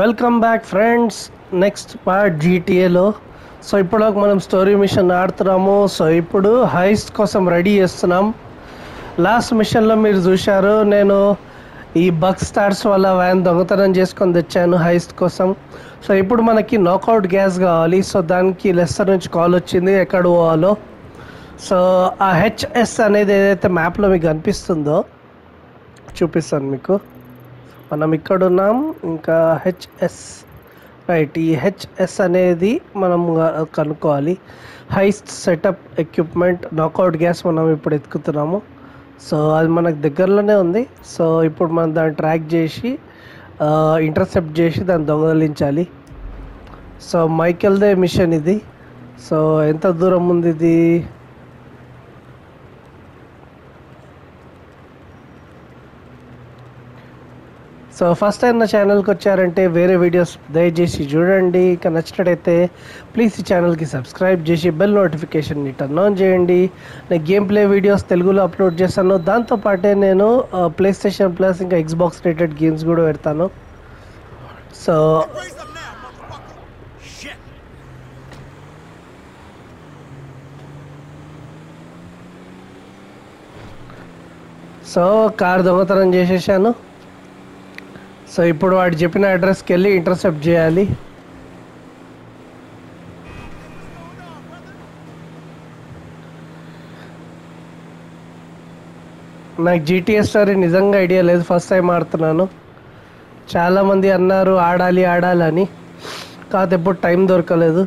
Welcome back friends next part జీటీఏలో so ఇప్పుడు మనం story mission ఆడుతున్నాము సో ఇప్పుడు హైస్ట్ కోసం రెడీ చేస్తున్నాం లాస్ట్ మిషన్లో మీరు చూశారు నేను ఈ బగ్ స్టార్స్ వల్ల వ్యాన్ దొంగతనం చేసుకొని తెచ్చాను హైస్ట్ కోసం సో ఇప్పుడు మనకి నాకౌట్ గ్యాస్ కావాలి సో దానికి లెస్సర్ నుంచి కాల్ వచ్చింది ఎక్కడ పోవాలో సో ఆ హెచ్ఎస్ అనేది ఏదైతే మ్యాప్లో మీకు కనిపిస్తుందో చూపిస్తాను మీకు మనం ఇక్కడ ఉన్నాం ఇంకా హెచ్ఎస్ రైట్ ఈ హెచ్ఎస్ అనేది మనం కనుక్కోవాలి heist setup equipment knockout gas మనం ఇప్పుడు ఎత్తుకుతున్నాము సో అది మనకు దగ్గరలోనే ఉంది సో ఇప్పుడు మనం దాన్ని ట్రాక్ చేసి ఇంటర్సెప్ట్ చేసి దాన్ని దొంగలించాలి సో మైకెల్దే మిషన్ ఇది సో ఎంత దూరం ఉంది ఇది సో ఫస్ట్ టైం నా ఛానల్కి వచ్చారంటే వేరే వీడియోస్ దయచేసి చూడండి ఇక నచ్చినట్టయితే ప్లీజ్ ఈ ఛానల్కి సబ్స్క్రైబ్ చేసి బెల్ నోటిఫికేషన్ని టర్న్ ఆన్ చేయండి నేను గేమ్ ప్లే వీడియోస్ తెలుగులో అప్లోడ్ చేస్తాను దాంతోపాటే నేను ప్లే స్టేషన్ ప్లస్ ఇంకా ఎక్స్బాక్స్ రిలేటెడ్ గేమ్స్ కూడా పెడతాను సో సో కార్ దొంగతనం చేసేసాను సో ఇప్పుడు వాడు చెప్పిన అడ్రస్కి వెళ్ళి ఇంటర్సెప్ట్ చేయాలి నాకు జిటిఎస్ స్టోరీ నిజంగా ఐడియా లేదు ఫస్ట్ టైం ఆడుతున్నాను చాలామంది అన్నారు ఆడాలి ఆడాలి అని కాకపోతే ఎప్పుడు టైం దొరకలేదు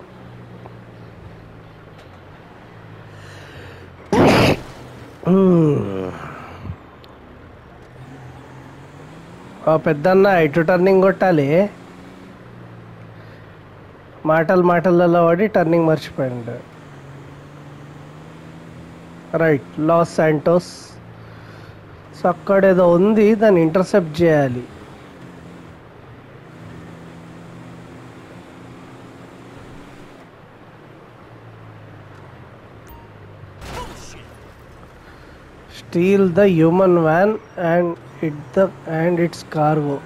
పెద్దన్న ఇటు టర్నింగ్ కొట్టాలి మాటలు మాటలలో పడి టర్నింగ్ మర్చిపోయాడు రైట్ లాస్ శాంటోస్ సో అక్కడ ఏదో ఉంది దాన్ని ఇంటర్సెప్ట్ చేయాలి steal the human van and it the and its cargo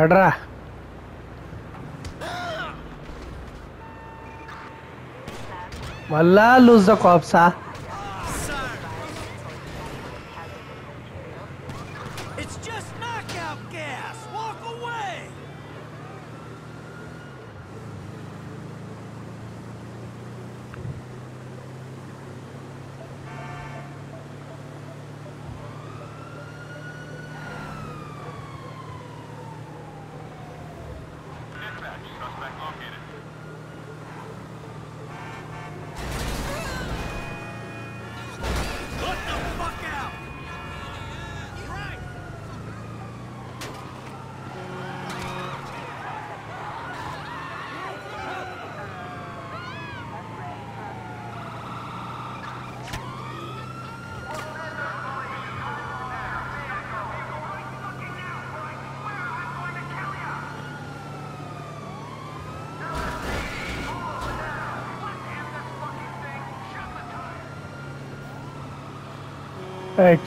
अड्रा मल्ला लूज द कॉप्सा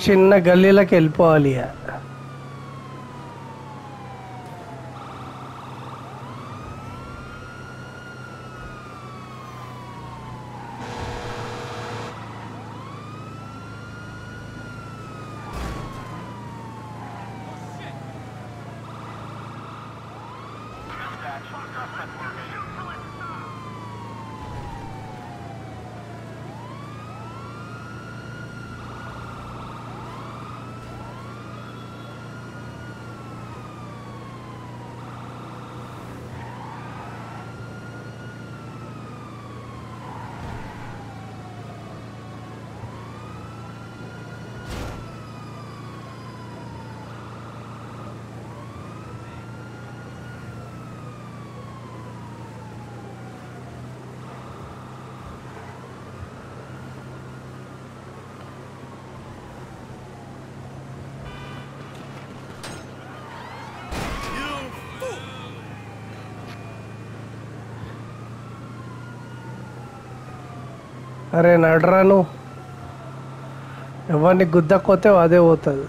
చిన్న గల్లీలకు వెళ్ళిపోవాలి అరే నడరాను ఎవరిని గుద్దకపోతే అదే పోతుంది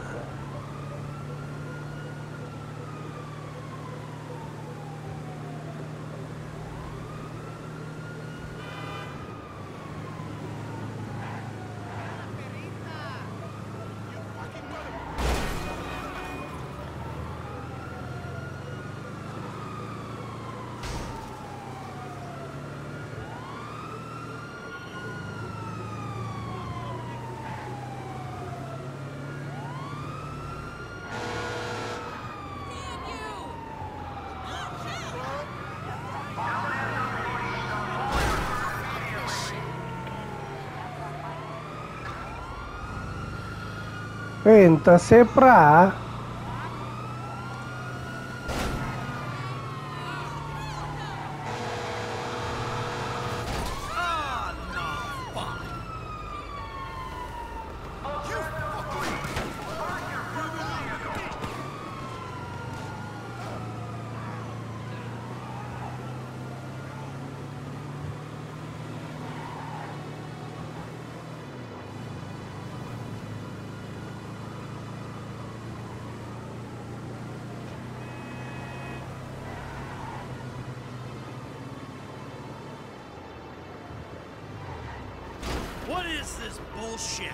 Ei, não é pra What is this bullshit?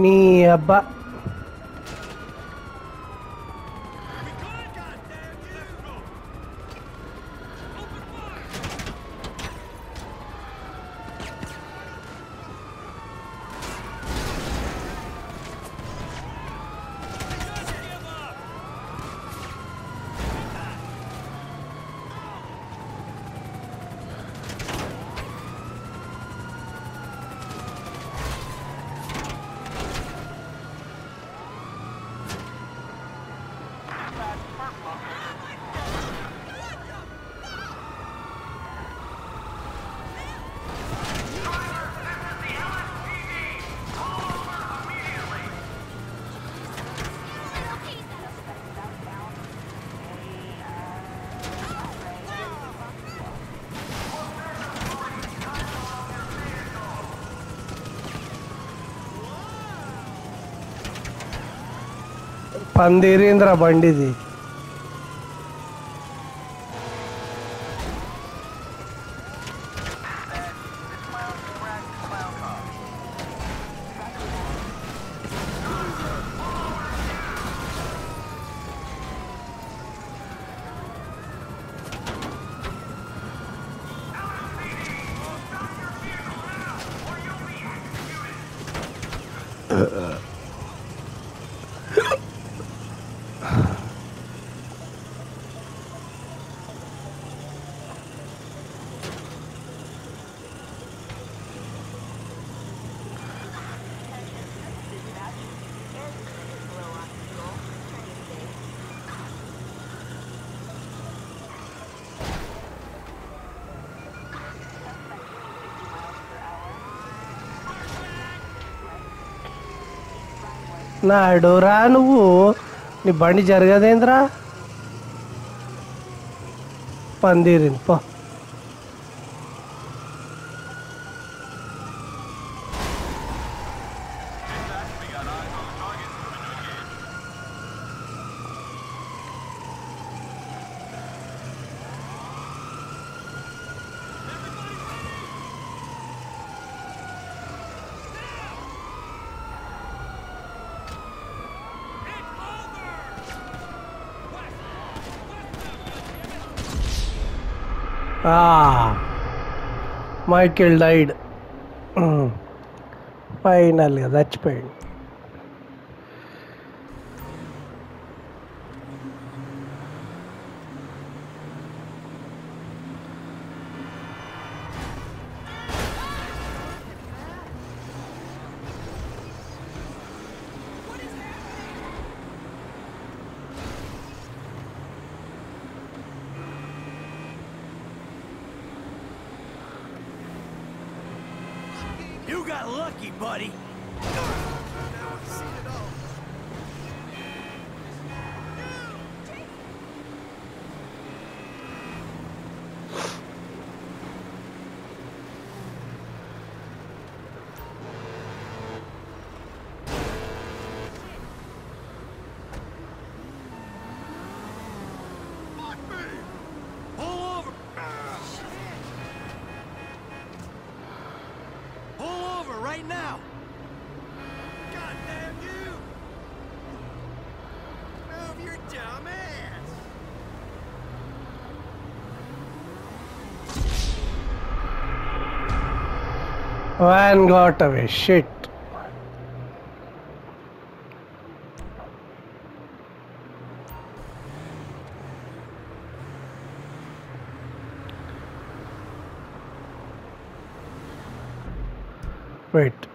ni apa పందిరింద్ర బండిది నడురా నువ్వు నీ బండి జరగదేంద్రా పందిరింది పో Michael died. Hmm. Finally, that's pain. got lucky, buddy. Van got away. Shit. Wait.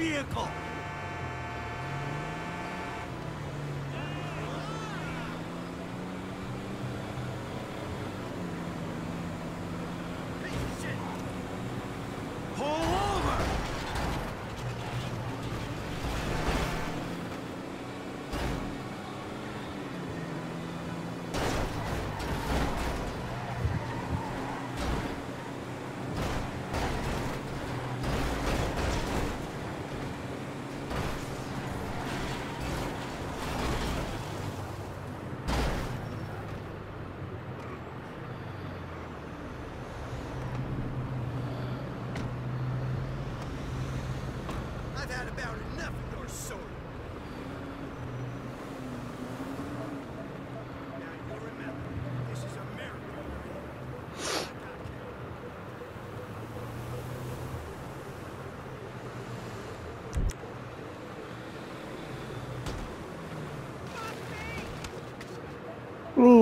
vehicle! had about enough of your soul. Now you remember, this is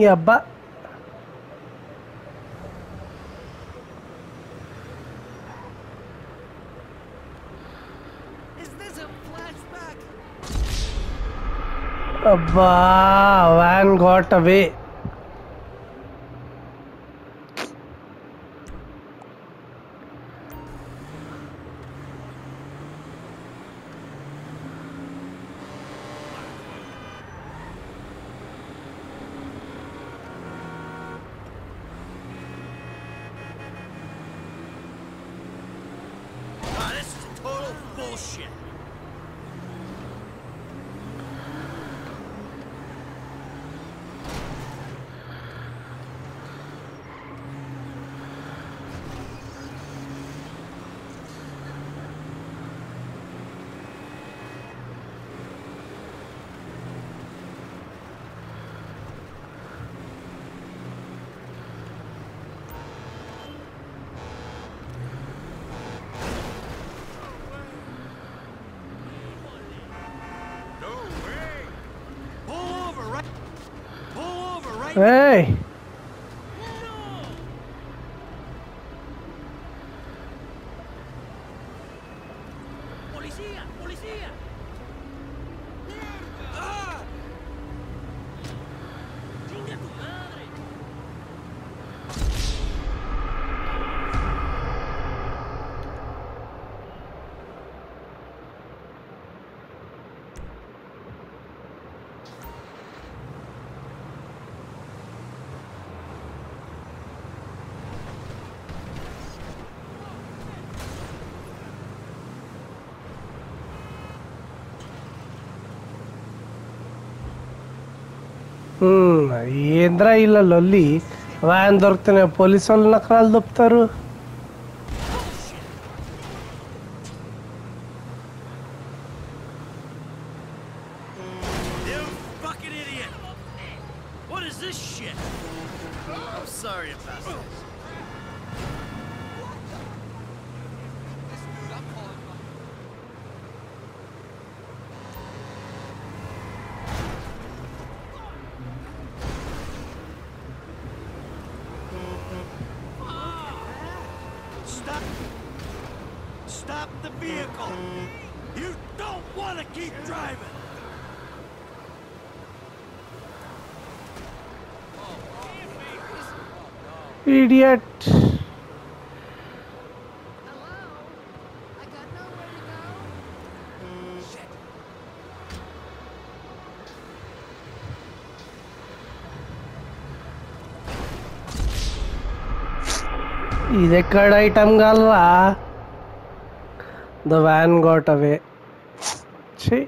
America. ba... Abba, van got away. Oh, this is total bullshit. Hey! ఏంద్రా ఇలా లొల్లి van దొరికితేనే police వాళ్ళు నకరాలు దొప్పుతారు What is this shit? I'm sorry about that. idiot. The card item galva. The van got away. See?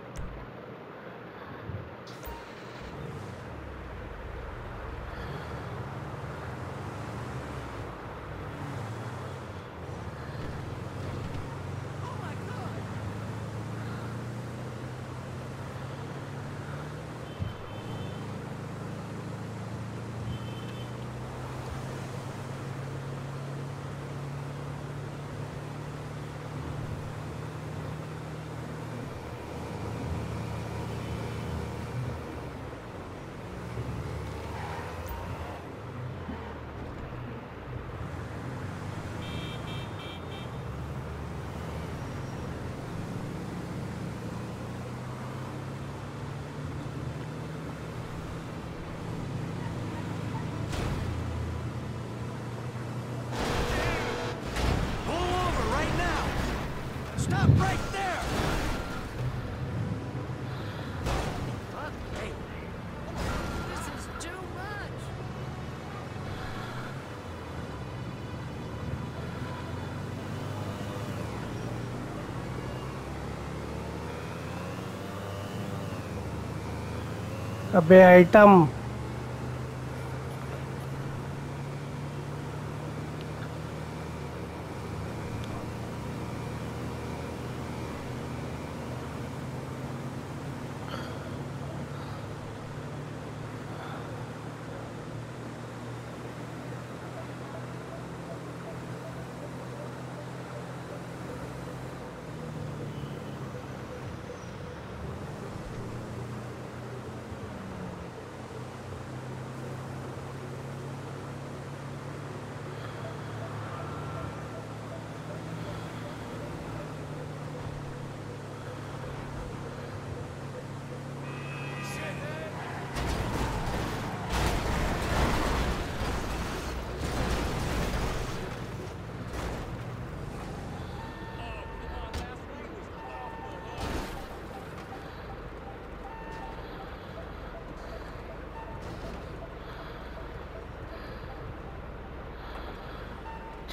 अबे item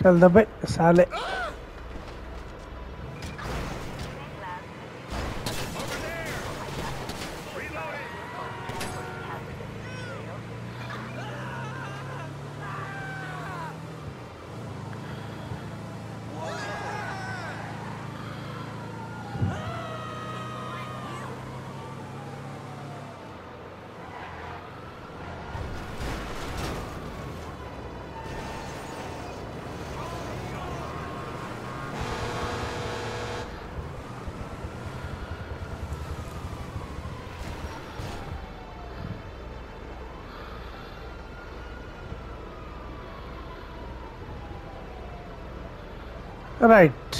Calda bit, Saleh. Right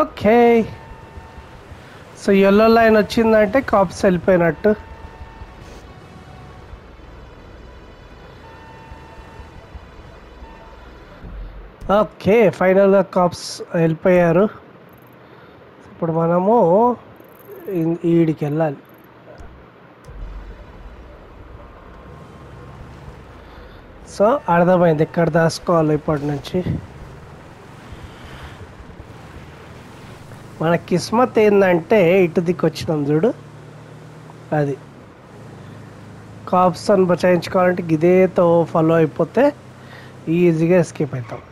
okay so yellow line వచ్చిందంటే cops వెళ్ళిపోయినట్టు ఓకే ఫైనల్గా cops వెళ్ళిపోయారు ఇప్పుడు మనము ఈడికి వెళ్ళాలి సో అర్థమైంది ఇక్కడ దాచుకోవాలి ఇప్పటి నుంచి మన కిస్మత్ ఏంటంటే ఇటు దిక్కు వచ్చినాం చూడు అది కాప్స్ అని బచాయించుకోవాలంటే గిదేతో ఫాలో అయిపోతే ఈజీగా ఎస్కేప్ అవుతాం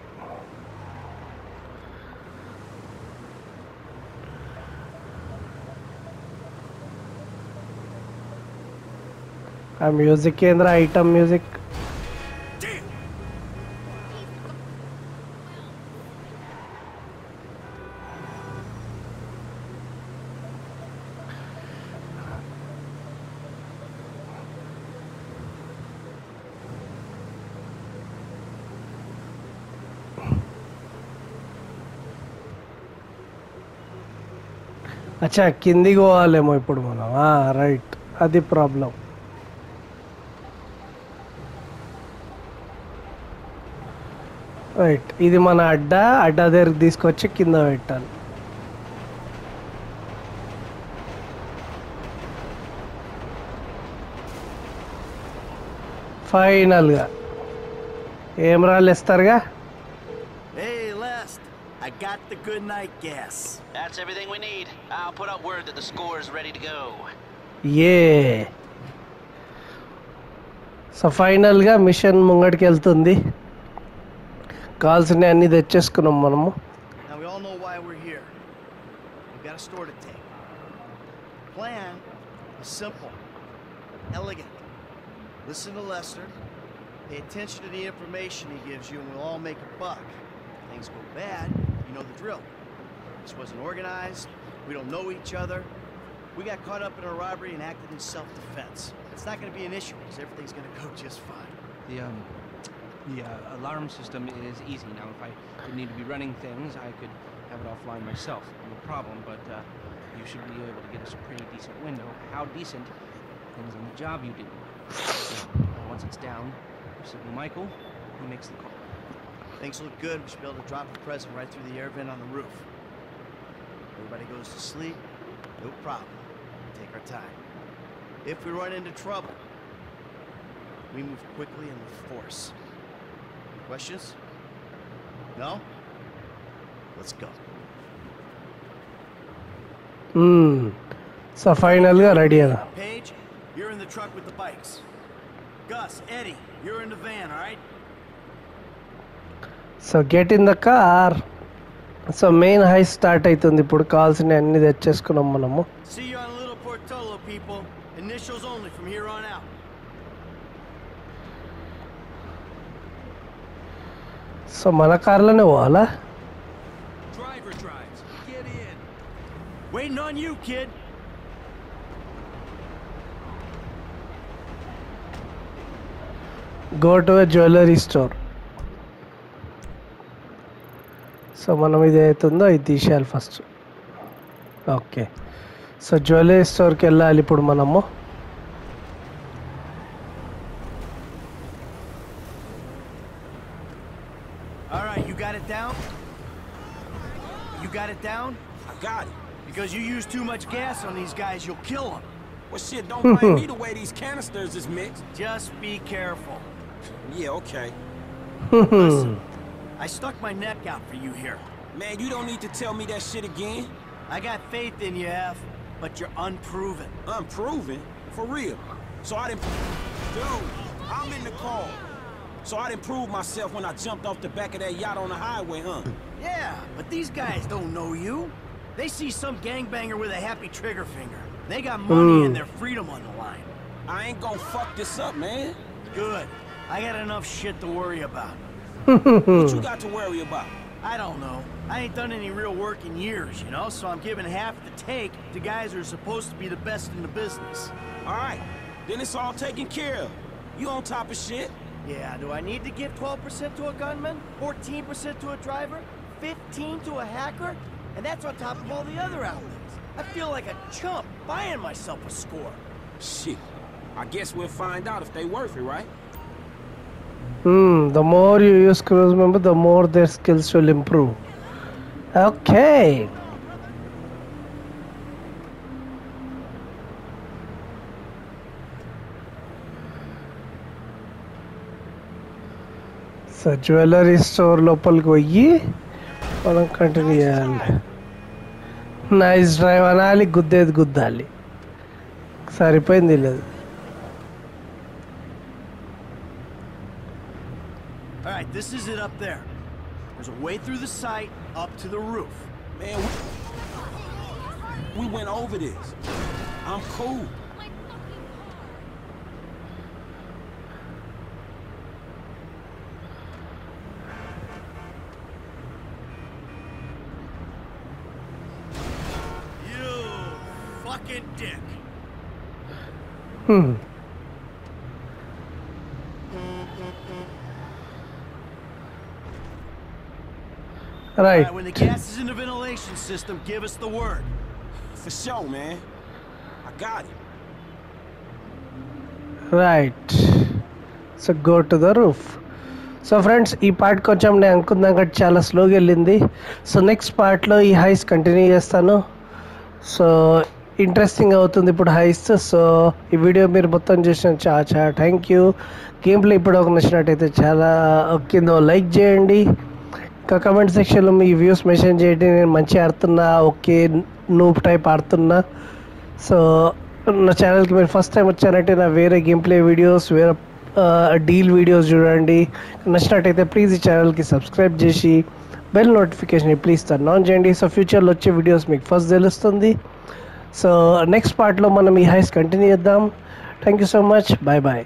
ఆ మ్యూజిక్ ఏంద్రా ఐటమ్ మ్యూజిక్ అచ్చా కిందికి పోవాలేమో ఇప్పుడు మనం రైట్ అది ప్రాబ్లం రైట్ ఇది మన అడ్డ అడ్డ దగ్గరికి తీసుకొచ్చి కింద పెట్టాలి ఫైనల్గా ఏం రాళ్ళు ఇస్తారుగా got the good night gas. That's everything we need. I'll put out word that the score is ready to go. Yeah. So final, mission, we all know why we're here. We've got a store to take. Plan is simple, elegant. Listen to Lester, pay attention to the information he gives you, and we'll all make a buck. Things go bad, you know the drill. This wasn't organized. We don't know each other. We got caught up in a robbery and acted in self-defense. It's not going to be an issue because everything's going to go just fine. The, um, the uh, alarm system is easy. Now, if I need to be running things, I could have it offline myself. No problem, but uh, you should be able to get us a pretty decent window. How decent depends on the job you do. So, once it's down, signal Michael, he makes the call. Things look good. We should be able to drop the present right through the air vent on the roof. Everybody goes to sleep. No problem. take our time. If we run into trouble, we move quickly and with force. Questions? No? Let's go. Hmm. So finally, idea. Paige, you're in the truck with the bikes. Gus, Eddie, you're in the van, all right? So get in the car so main high start అవుతుంది ఇప్పుడు ని అన్ని తెచ్చేసుకున్నాం మనము so మన కార్లోనే పోవాలా Waiting on you, kid. Go to a jewelry store. So మనం ఇది అవుతుందో ఇది తీసేయాలి ఫస్ట్ ఓకే సో జ్యువెలరీ స్టోర్కి వెళ్ళాలి ఇప్పుడు మనము got it down? I got it. Because you use too much gas on these guys, you'll kill them. Well, shit, don't blame me the way these canisters is mixed. Just be careful. yeah, okay. Listen, I stuck my neck out for you here. Man, you don't need to tell me that shit again. I got faith in you, F, but you're unproven. Unproven? For real? So I didn't... Dude, I'm in the car. So I didn't prove myself when I jumped off the back of that yacht on the highway, huh? Yeah, but these guys don't know you. They see some gangbanger with a happy trigger finger. They got money and their freedom on the line. I ain't gonna fuck this up, man. Good. I got enough shit to worry about what you got to worry about? I don't know. I ain't done any real work in years, you know, so I'm giving half the take to guys who are supposed to be the best in the business. All right, then it's all taken care of. You on top of shit. Yeah, do I need to give 12% to a gunman, 14% to a driver, 15 to a hacker? And that's on top of all the other outlets. I feel like a chump buying myself a score. Shit. I guess we'll find out if they worth it, right? Mm, the more you use crew member, the more their skills will improve. Okay. So jewellery store లోపలికి పోయి మనం continue చేయాలి nice drive అనాలి గుద్దేది గుద్దాలి సరిపోయింది లేదు This is it up there. There's a way through the site, up to the roof. Man, we, we went over this. I'm cool. You fucking dick. Hmm. Right. right. When the gas is in the ventilation system, give us the word. For sure, man. I got it. Right. So go to the roof. So friends ఈ part కొంచెం నేను అనుకున్నాం కాబట్టి చాలా స్లోగా వెళ్ళింది so next పార్ట్లో ఈ హైస్ కంటిన్యూ చేస్తాను సో ఇంట్రెస్టింగ్ అవుతుంది ఇప్పుడు హైస్ సో ఈ వీడియో మీరు మొత్తం చూసిన చా చా థ్యాంక్ యూ గేమ్ ప్లే ఇప్పుడు ఒక నచ్చినట్టయితే చాలా కింద లైక్ చేయండి ఇంకా కమెంట్ సెక్షన్లో మీ వ్యూస్ మెన్షన్ చేయండి నేను మంచి ఆడుతున్నా ఓకే నూప్ టైప్ ఆడుతున్నా సో నా ఛానల్కి మీరు ఫస్ట్ టైం వచ్చారంటే నా వేరే గేమ్ ప్లే వీడియోస్ వేరే డీల్ వీడియోస్ చూడండి నచ్చినట్టయితే ప్లీజ్ ఈ ఛానల్కి సబ్స్క్రైబ్ చేసి బెల్ నోటిఫికేషన్ ప్లీజ్ తను ఆన్ చేయండి సో ఫ్యూచర్లో వచ్చే వీడియోస్ మీకు ఫస్ట్ తెలుస్తుంది సో నెక్స్ట్ పార్ట్లో మనం ఈ హైస్ కంటిన్యూ చేద్దాం thank you so much bye bye